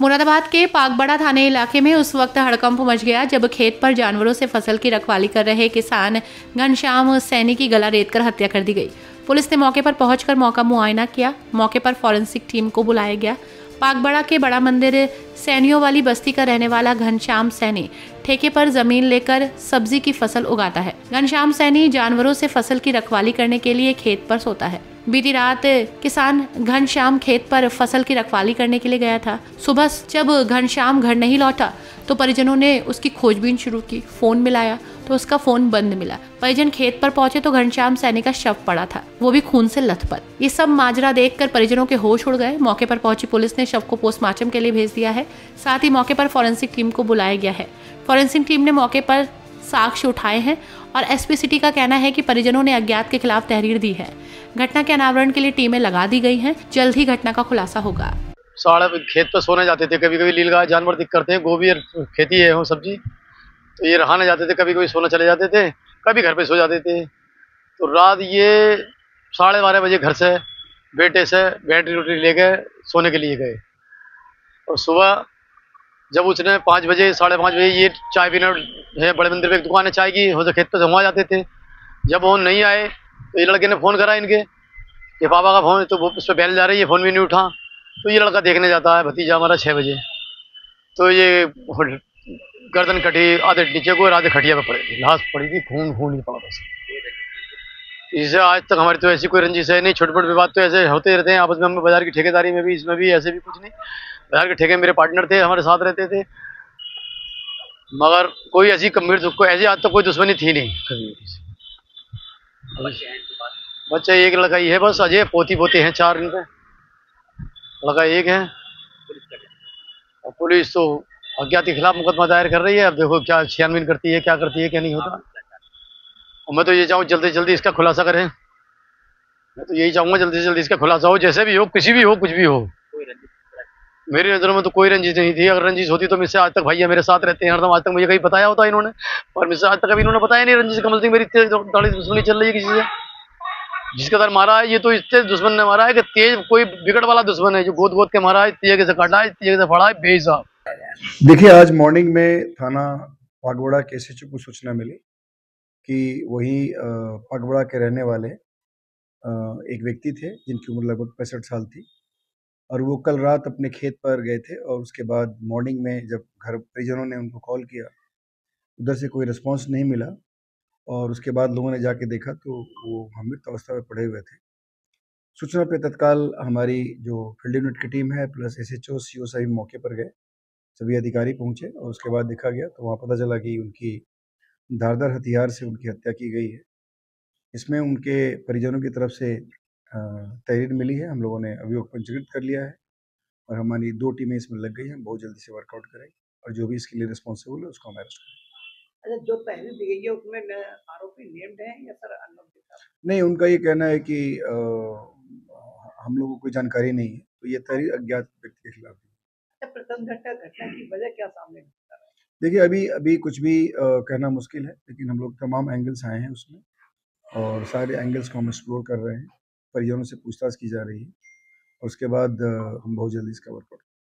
मुरादाबाद के पागबड़ा थाने इलाके में उस वक्त हड़कंप मच गया जब खेत पर जानवरों से फ़सल की रखवाली कर रहे किसान घनश्याम सैनी की गला रेत कर हत्या कर दी गई। पुलिस ने मौके पर पहुंचकर मौका मुआयना किया। मौके पर फॉरेंसिक टीम को बुलाया गया। पागबड़ा के बड़ा मंदिर सैनियों वाली बस्ती का रहने वाला घनश्याम सैनी ठेके पर ज़मीन लेकर सब्ज़ी की फ़सल उगाता है। घनश्याम सैनी जानवरों से फ़सल की रखवाली करने के लिए खेत पर सोता है। बीती रात किसान घनश्याम खेत पर फ़सल की रखवाली करने के लिए गया था। सुबह जब घनश्याम घर नहीं लौटा तो परिजनों ने उसकी खोजबीन शुरू की। फ़ोन मिलाया तो उसका फ़ोन बंद मिला। परिजन खेत पर पहुँचे तो घनश्याम सैनी का शव पड़ा था। वो भी खून से लथपथ। ये सब माजरा देखकर परिजनों के होश उड़ गए। मौके पर पहुँची पुलिस ने शव को पोस्टमार्टम के लिए भेज दिया है। साथ ही मौके पर फॉरेंसिक टीम को बुलाया गया है। फॉरेंसिक टीम ने मौके पर साक्ष्य उठाए हैं और एसपी सिटी का कहना है कि परिजनों ने अज्ञात के खिलाफ तहरीर दी है। घटना के अनावरण के लिए टीमें लगा दी गई हैं। जल्द ही घटना का खुलासा होगा। साढ़े खेत पर सोने जाते थे कभी कभी लील गाय जानवर दिख करते हैं, गोभी खेती है सब्ज़ी। तो ये रहाने जाते थे कभी कभी सोने चले जाते थे, कभी घर पे सो जाते थे। तो रात ये साढ़े बारह बजे घर से, बेटे से बैटरी वोटरी ले गए, सोने के लिए गए। और सुबह जब उसने पाँच बजे, साढ़े पाँच बजे ये चाय पीने है, बड़े मंदिर पे एक दुकान है, चाय की, हो खेत पे वहाँ जाते थे। जब वो नहीं आए तो ये लड़के ने फ़ोन करा इनके ये पापा का फ़ोन तो उस पर बैल जा रही है, फ़ोन भी नहीं उठा। तो ये लड़का देखने जाता है, भतीजा हमारा छः बजे। तो ये गर्दन कटी, आधे नीचे को आधे खटिया पे पड़ी लाश पड़ी थी, खून खून ही पड़ा बस इसे आज तक हमारी तो ऐसी कोई रंजिश है नहीं छोटे छोटे विवाद तो ऐसे होते रहते हैं। आपस में हम बाज़ार की ठेकेदारी में भी, इसमें भी ऐसे भी कुछ नहीं। बाज़ार के ठेके मेरे पार्टनर थे, हमारे साथ रहते थे। मगर कोई ऐसी गंभीर को ऐसी आज तक कोई दुश्मनी थी नहीं। कभी बच्चे एक लड़का ही है, बस अजय पोती पोते हैं चार इनके। लड़का एक है। और पुलिस तो अज्ञात के खिलाफ मुकदमा दायर कर रही है। अब देखो क्या छानबीन करती है, क्या करती है, क्या नहीं होता। और मैं तो ये चाहूँ जल्दी जल्दी इसका खुलासा करें। मैं तो यही चाहूँगा जल्दी से जल्दी इसका खुलासा हो, जैसे भी हो, किसी भी हो, कुछ भी हो। मेरी नज़रों में तो कोई रंजिश नहीं थी। अगर रंजिश होती तो मुझसे आज तक भैया मेरे साथ रहते हैं। हरदम आज तक मुझे कहीं बताया होता इन्होंने। और मुझसे आज तक अभी इन्होंने बताया नहीं रंजिश कमल सिंह मेरी दाढ़ी दुश्मनी चल रही है किसी से। जिसके दर मारा है ये तो इतने दुश्मन ने मारा है कि तेज कोई बिगड़ वाला दुश्मन है। जो गोद गोद के मारा है तेज से काटा है तेज से फड़ा है, बेहिसाब। देखिए, आज मॉर्निंग में थाना पगबड़ा के एस को सूचना मिली कि वही पगबड़ा के रहने वाले एक व्यक्ति थे, जिनकी उम्र लगभग पैंसठ साल थी। और वो कल रात अपने खेत पर गए थे और उसके बाद मॉर्निंग में जब घर परिजनों ने उनको कॉल किया, उधर से कोई रिस्पॉन्स नहीं मिला और उसके बाद लोगों ने जाके देखा तो वो गंभीर अवस्था में पड़े हुए थे। सूचना पे तत्काल हमारी जो फ़ील्ड यूनिट की टीम है plus S H O C O सभी मौके पर गए। सभी अधिकारी पहुँचे और उसके बाद देखा गया तो वहाँ पता चला कि उनकी धारदार हथियार से उनकी हत्या की गई है। इसमें उनके परिजनों की तरफ़ से तहरीर मिली है हम लोगों ने अभियोग पंजीकृत कर लिया है और हमारी दो टीमें इसमें लग गई हैं बहुत जल्दी से वर्कआउट करेंगे और जो भी इसके लिए रिस्पॉन्सिबल है उसको हम अरेस्ट करेंगे अच्छा जो तहरीर दी गई है उसमें आरोपी नेम्ड है या सर नहीं उनका ये कहना है कि आ, हम लोगों को कोई जानकारी नहीं है तो ये तहरीर अज्ञात व्यक्ति के खिलाफ प्रथम घटना घटना की वजह क्या सामने देखिए अभी अभी कुछ भी आ, कहना मुश्किल है लेकिन हम लोग तमाम एंगल्स आए हैं उसमें और सारे एंगल्स को हम एक्सप्लोर कर रहे हैं। परिजनों से पूछताछ की जा रही है और उसके बाद हम बहुत जल्दी इसका वर्कआउट